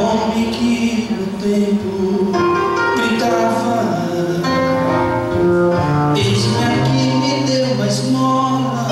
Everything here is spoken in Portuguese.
homem que no tempo gritava. Eis-me aqui, me deu mais esmola.